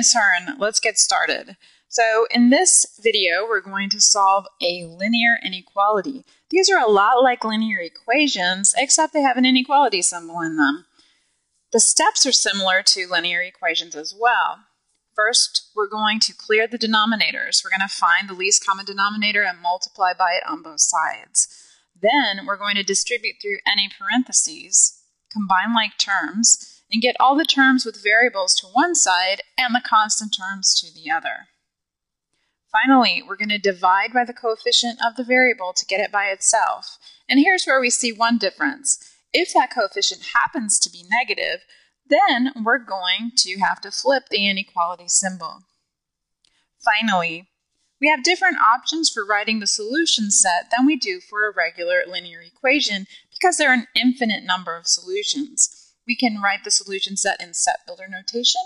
Ms. Hearn. Let's get started. So in this video, we're going to solve a linear inequality. These are a lot like linear equations, except they have an inequality symbol in them. The steps are similar to linear equations as well. First, we're going to clear the denominators. We're going to find the least common denominator and multiply by it on both sides. Then we're going to distribute through any parentheses, combine like terms, and get all the terms with variables to one side and the constant terms to the other. Finally, we're going to divide by the coefficient of the variable to get it by itself. And here's where we see one difference. If that coefficient happens to be negative, then we're going to have to flip the inequality symbol. Finally, we have different options for writing the solution set than we do for a regular linear equation because there are an infinite number of solutions. We can write the solution set in set builder notation,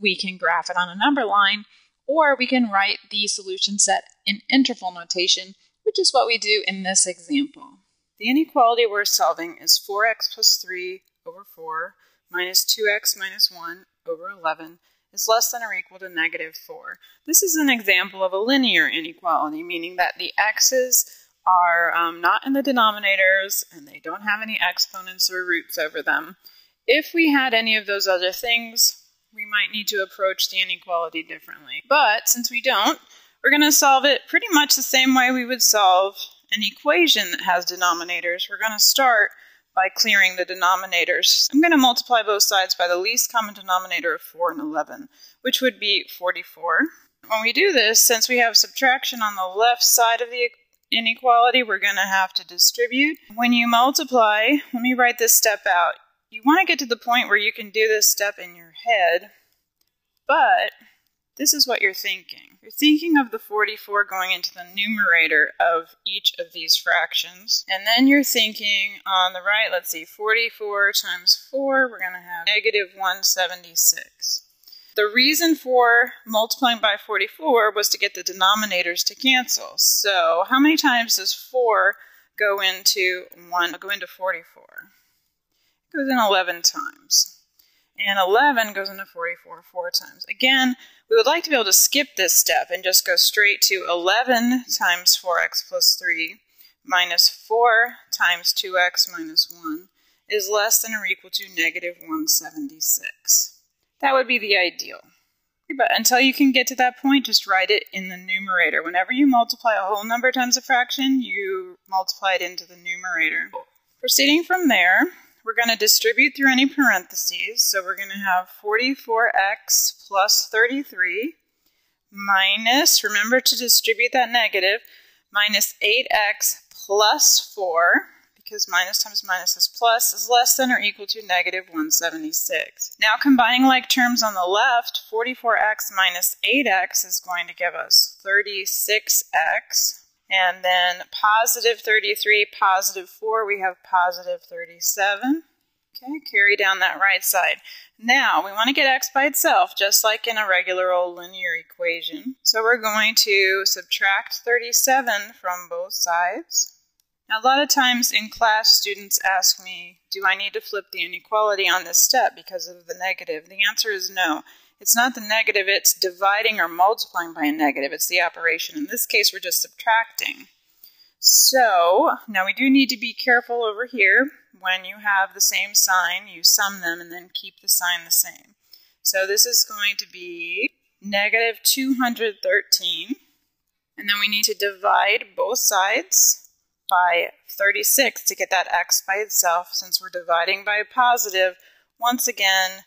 we can graph it on a number line, or we can write the solution set in interval notation, which is what we do in this example. The inequality we're solving is 4x plus 3 over 4 minus 2x minus 1 over 11 is less than or equal to negative 4. This is an example of a linear inequality, meaning that the x's are um, not in the denominators and they don't have any exponents or roots over them. If we had any of those other things, we might need to approach the inequality differently. But since we don't, we're going to solve it pretty much the same way we would solve an equation that has denominators. We're going to start by clearing the denominators. I'm going to multiply both sides by the least common denominator of 4 and 11, which would be 44. When we do this, since we have subtraction on the left side of the inequality, we're going to have to distribute. When you multiply, let me write this step out. You want to get to the point where you can do this step in your head, but this is what you're thinking. You're thinking of the 44 going into the numerator of each of these fractions. And then you're thinking on the right, let's see, 44 times 4, we're going to have negative 176. The reason for multiplying by 44 was to get the denominators to cancel. So how many times does 4 go into 1, go into 44? Goes in 11 times and 11 goes into 44 four times. Again, we would like to be able to skip this step and just go straight to 11 times 4x plus 3 minus 4 times 2x minus 1 is less than or equal to negative 176. That would be the ideal. But until you can get to that point, just write it in the numerator. Whenever you multiply a whole number times a fraction, you multiply it into the numerator. Proceeding from there, we're going to distribute through any parentheses. So we're going to have 44x plus 33 minus, remember to distribute that negative, minus 8x plus 4, because minus times minus is plus, is less than or equal to negative 176. Now combining like terms on the left, 44x minus 8x is going to give us 36x and then positive 33, positive 4, we have positive 37. Okay, carry down that right side. Now, we want to get x by itself, just like in a regular old linear equation. So we're going to subtract 37 from both sides. Now, a lot of times in class, students ask me, do I need to flip the inequality on this step because of the negative? The answer is no. It's not the negative, it's dividing or multiplying by a negative. It's the operation. In this case, we're just subtracting. So, now we do need to be careful over here. When you have the same sign, you sum them and then keep the sign the same. So this is going to be negative 213. And then we need to divide both sides by 36 to get that x by itself. Since we're dividing by a positive, once again,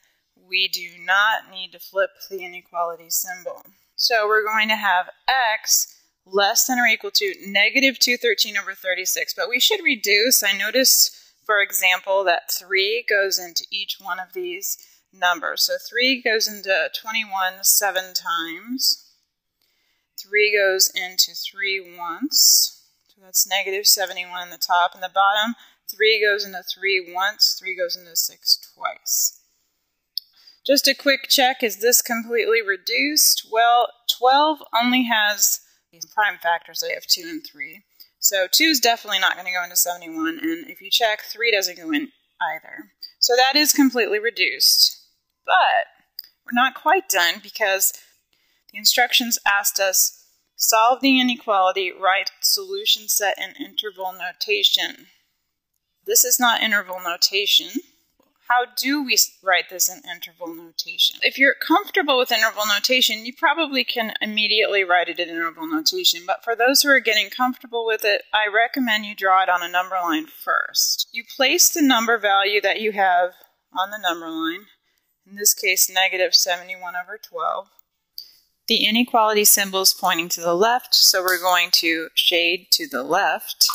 we do not need to flip the inequality symbol. So we're going to have x less than or equal to negative 213 over 36. But we should reduce. I noticed, for example, that 3 goes into each one of these numbers. So 3 goes into 21 seven times. 3 goes into 3 once. So that's negative 71 in the top. and the bottom, 3 goes into 3 once. 3 goes into 6 twice. Just a quick check, is this completely reduced? Well, 12 only has these prime factors, they have 2 and 3. So 2 is definitely not going to go into 71, and if you check, 3 doesn't go in either. So that is completely reduced. But we're not quite done because the instructions asked us solve the inequality, write solution set in interval notation. This is not interval notation. How do we write this in interval notation? If you're comfortable with interval notation, you probably can immediately write it in interval notation. But for those who are getting comfortable with it, I recommend you draw it on a number line first. You place the number value that you have on the number line, in this case, negative 71 over 12. The inequality symbol is pointing to the left, so we're going to shade to the left.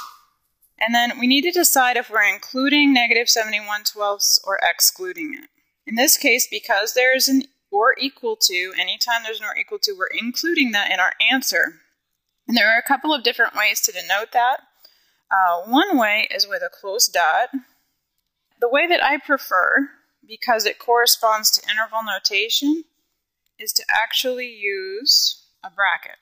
And then we need to decide if we're including negative 71 twelfths or excluding it. In this case, because there's an or equal to, anytime there's an or equal to, we're including that in our answer. And there are a couple of different ways to denote that. Uh, one way is with a closed dot. The way that I prefer, because it corresponds to interval notation, is to actually use a bracket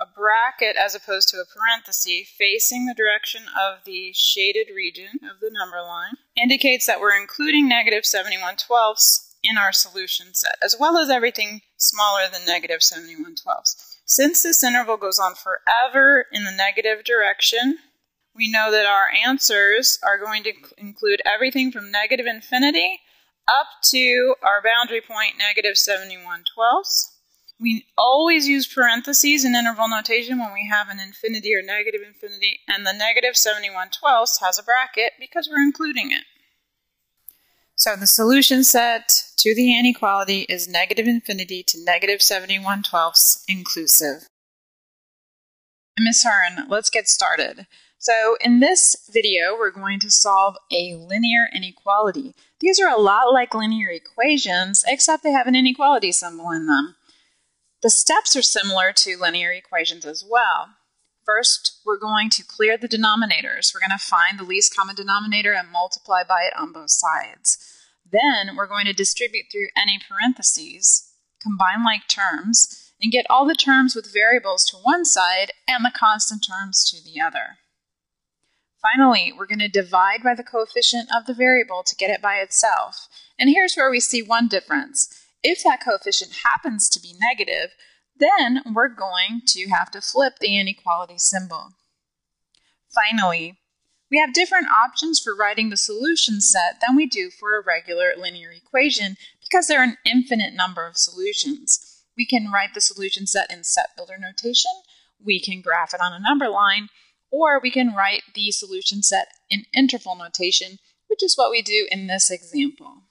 a bracket as opposed to a parenthesis facing the direction of the shaded region of the number line indicates that we're including negative 71 twelfths in our solution set, as well as everything smaller than negative 71 twelfths. Since this interval goes on forever in the negative direction, we know that our answers are going to include everything from negative infinity up to our boundary point, negative 71 twelfths. We always use parentheses in interval notation when we have an infinity or negative infinity, and the negative 71 twelfths has a bracket because we're including it. So the solution set to the inequality is negative infinity to negative 71 twelfths inclusive. Miss Hearn, let's get started. So in this video, we're going to solve a linear inequality. These are a lot like linear equations, except they have an inequality symbol in them. The steps are similar to linear equations as well. First, we're going to clear the denominators. We're going to find the least common denominator and multiply by it on both sides. Then we're going to distribute through any parentheses, combine like terms, and get all the terms with variables to one side and the constant terms to the other. Finally, we're going to divide by the coefficient of the variable to get it by itself. And here's where we see one difference. If that coefficient happens to be negative, then we're going to have to flip the inequality symbol. Finally, we have different options for writing the solution set than we do for a regular linear equation because there are an infinite number of solutions. We can write the solution set in set builder notation, we can graph it on a number line, or we can write the solution set in interval notation, which is what we do in this example.